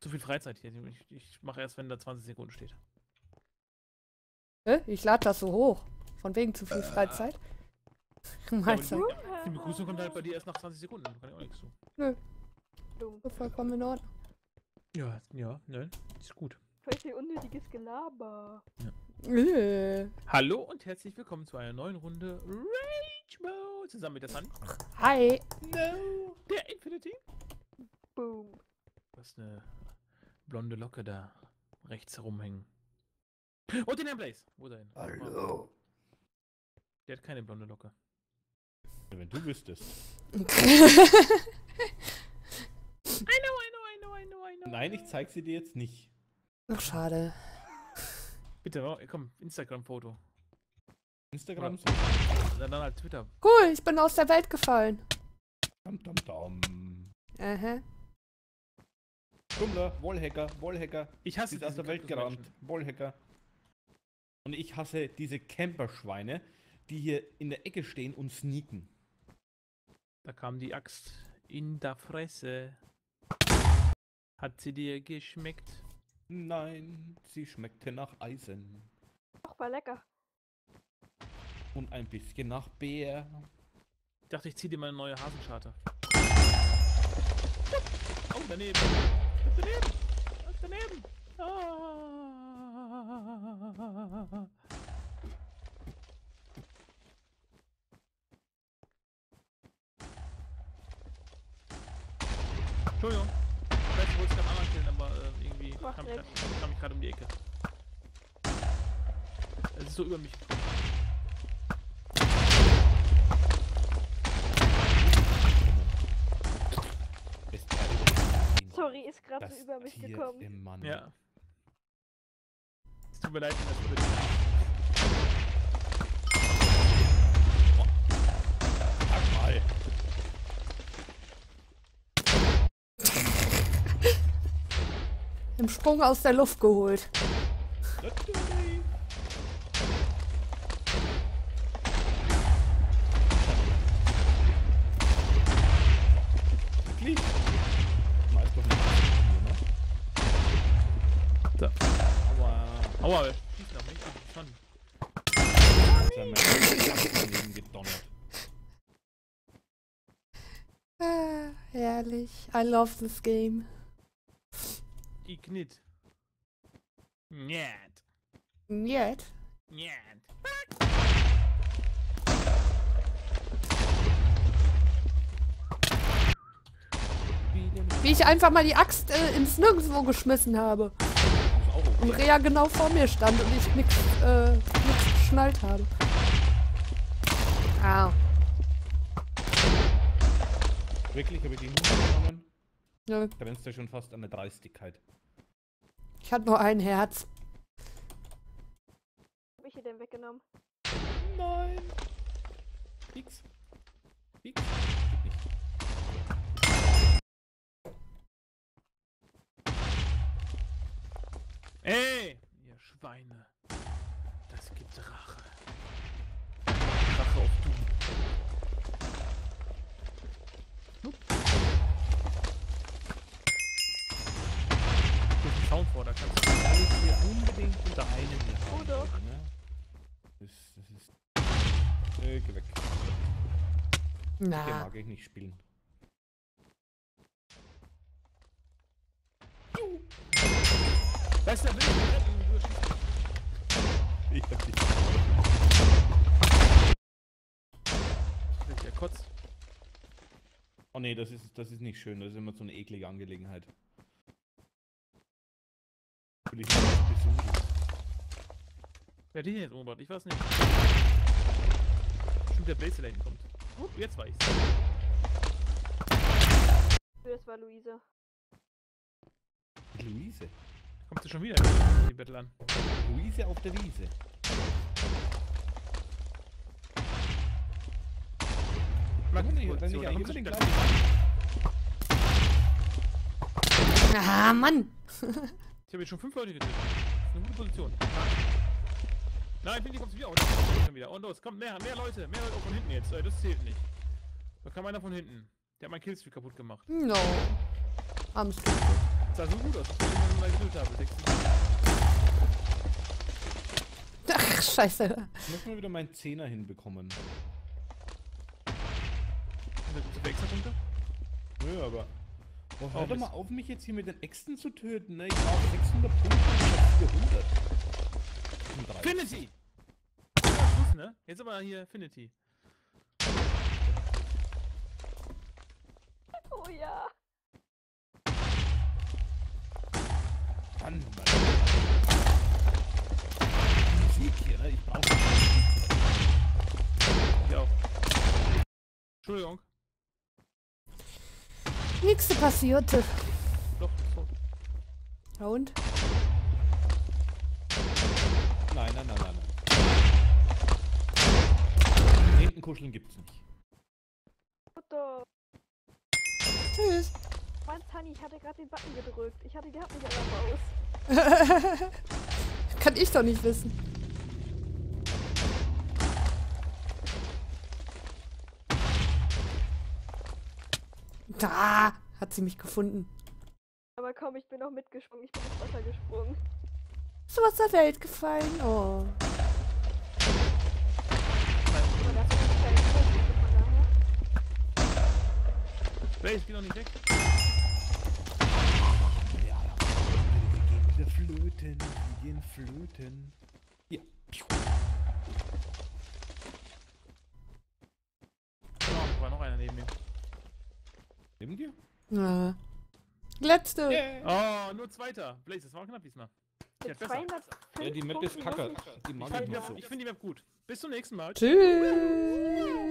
Zu viel Freizeit hier. Ich, ich mache erst, wenn da 20 Sekunden steht. Hä? Ich lade das so hoch. Von wegen zu viel Äh. Freizeit. Ja, Meinst aber du? die, die Begrüßung kommt halt bei dir erst nach 20 Sekunden. Da kann ich auch nichts tun. Dumm. Vollkommen in Ordnung. Ja, ja, ne? Ist gut. Voll viel unnötiges Gelaber. Äh. Hallo und herzlich willkommen zu einer neuen Runde Rage Mode. Zusammen mit der Sun. Hi. No. Der Infinity. Boom. Hast eine blonde Locke da rechts herumhängen. Und den Herrn Blaze. Wo ist er hin? Hallo. Der hat keine blonde Locke. Wenn du wüsstest. I know, I know, I know, I know, I know. Nein, ich zeig sie dir jetzt nicht. Ach, schade. Bitte, oh, komm, Instagram-Foto. Instagram so. Dann, dann halt Twitter. Cool, ich bin aus der Welt gefallen. Dam, dam, dam. Aha. Stummler, Wallhacker, Wallhacker. Ich Sie hasse ist aus der Welt gerannt. Wallhacker. Und ich hasse diese Camperschweine, die hier in der Ecke stehen und sneaken. Da kam die Axt in der Fresse. Hat sie dir geschmeckt? Nein, sie schmeckte nach Eisen. Ach, war lecker. Und ein bisschen nach Bär. Ich dachte, ich zieh dir mal eine neue Hasenscharte. Oh. Daneben. Daneben. Ah. Entschuldigung. Ich weiß, ich wollte es gerade anderen killen, aber äh, irgendwie Macht kam ich, nix. kam ich gerade um die Ecke. Es ist so über mich. Sorry, ist gerade so über mich Tier gekommen. im Mann. Ja. Es tut mir leid, wenn das über dich Sag mal. Im Sprung aus der Luft geholt. Da. Aua. Aua. Schon. Gedonnert. Ah, herrlich. I love this game. Ignit. Njet. Yet. Njet. Wie ich einfach mal die Axt äh, ins Nirgendwo geschmissen habe. Und. Rea genau vor mir stand und ich nix, äh, nix geschnallt habe. Ah. Wirklich, habe ich die Hut ja schon fast an eine Dreistigkeit. Ich hatte nur ein Herz. Hab ich ihr denn weggenommen? Nein. Fix. Fix. Ey, ihr Schweine. Das gibt Rache. Rache auf du. Hup. Hier ist ein Sound vor, da kannst du alles hier unbedingt unter einem hier Oh haben. doch. Ne? Das, das ist. Äh, geh weg. Den Na. mag ich nicht spielen. Weißt du, der will mich retten, du schießt Ich hab dich. Der kotzt. Oh nee, das ist, das ist nicht schön. Das ist immer so eine eklige Angelegenheit. Will ich nicht besuchen. Wer hat den jetzt umgebracht? Ich weiß nicht. Stimmt, der hinten kommt. Hup, jetzt war ich's. Das war Luise. Luise. Kommt sie schon wieder die Battle an. Luise auf der Wiese. Mag ich- wenn ich kommt unbedingt Ah, Mann. Ich habe jetzt schon fünf Leute getötet. Das ist eine gute Position. Nein, Pinky kommt wieder. Und schon wieder. Und los, kommt mehr, mehr Leute, mehr Leute auch von hinten jetzt. Äh, Das zählt nicht. Da kam einer von hinten. Der hat meinen Killstreak kaputt gemacht. No. Armes Stück. sah so gut aus, dass ich irgendwann mal geduld habe. Ach, scheiße. Ich muss mal wieder meinen Zehner hinbekommen. Extra Punkte? Nö, aber. Oh, Oh, hör doch mal auf, mich jetzt hier mit den Äxten zu töten, ne? Ich brauche 600 Punkte und ich hab 400. 35. Finity! Schluss, ne? Jetzt aber hier Finity. Oh ja. Mann, Mann. Musik hier, ne? Ich brauche Hier auch. Entschuldigung. Nichts passierte. Doch. Ja und? Nein, nein, nein, nein, nein. Hinten kuscheln gibt's nicht. Foto. Tschüss. Mann, Tani, ich hatte gerade den Button gedrückt. Ich hatte die Hand nicht der Maus. Kann ich doch nicht wissen. Da hat sie mich gefunden. Aber komm, ich bin noch mitgesprungen. Ich bin ins Wasser gesprungen. Ist du aus der Welt gefallen? Oh. Blaze, geh doch nicht weg. Ja, wir gehen wieder flöten. Wir gehen flöten. Ja. Piu. Oh, war noch einer neben mir. Neben dir? Ja. Letzte. Oh, nur Zweiter. Blaze, das war knapp diesmal. Ja, Mit besser. 205 Ja, die Map ist kacke. Die mag finde ich die, nicht so. ich find die Map gut. Bis zum nächsten Mal. Tschüss.